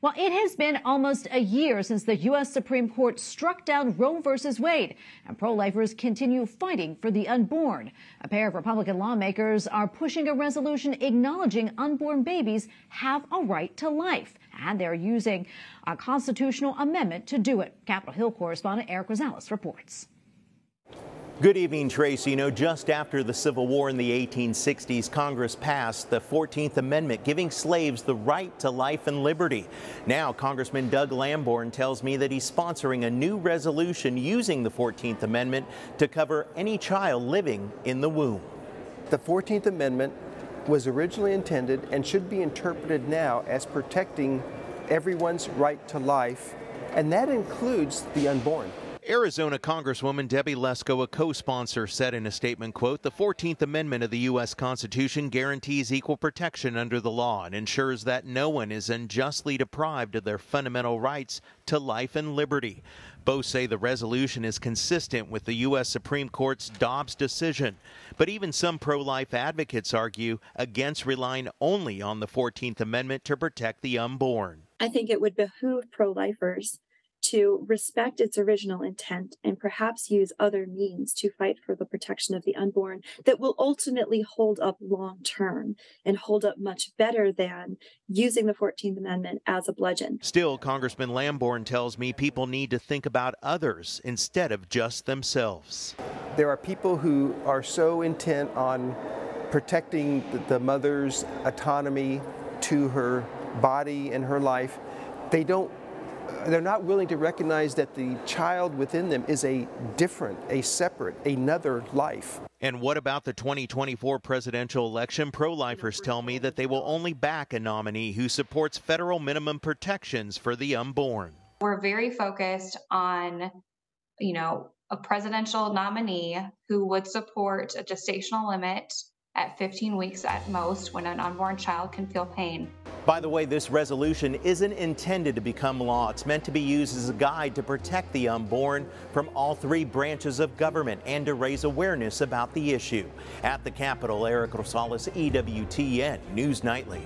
Well, it has been almost a year since the U.S. Supreme Court struck down Roe v. Wade, and pro-lifers continue fighting for the unborn. A pair of Republican lawmakers are pushing a resolution acknowledging unborn babies have a right to life, and they're using a constitutional amendment to do it. Capitol Hill correspondent Erik Rosales reports. Good evening, Tracy. You know, just after the Civil War in the 1860s, Congress passed the 14th Amendment, giving slaves the right to life and liberty. Now, Congressman Doug Lamborn tells me that he's sponsoring a new resolution using the 14th Amendment to cover any child living in the womb. The 14th Amendment was originally intended and should be interpreted now as protecting everyone's right to life, and that includes the unborn. Arizona Congresswoman Debbie Lesko, a co-sponsor, said in a statement, quote, the 14th Amendment of the U.S. Constitution guarantees equal protection under the law and ensures that no one is unjustly deprived of their fundamental rights to life and liberty. Both say the resolution is consistent with the U.S. Supreme Court's Dobbs decision. But even some pro-life advocates argue against relying only on the 14th Amendment to protect the unborn. I think it would behoove pro-lifers to respect its original intent and perhaps use other means to fight for the protection of the unborn that will ultimately hold up long term and hold up much better than using the 14th Amendment as a bludgeon. Still, Congressman Lamborn tells me people need to think about others instead of just themselves. There are people who are so intent on protecting the mother's autonomy to her body and her life, they don't they're not willing to recognize that the child within them is a different, a separate, another life. And what about the 2024 presidential election? Pro lifers tell me that they will only back a nominee who supports federal minimum protections for the unborn. We're very focused on, you know, a presidential nominee who would support a gestational limit at 15 weeks at most when an unborn child can feel pain. By the way, this resolution isn't intended to become law. It's meant to be used as a guide to protect the unborn from all three branches of government and to raise awareness about the issue. At the Capitol, Erik Rosales, EWTN News Nightly.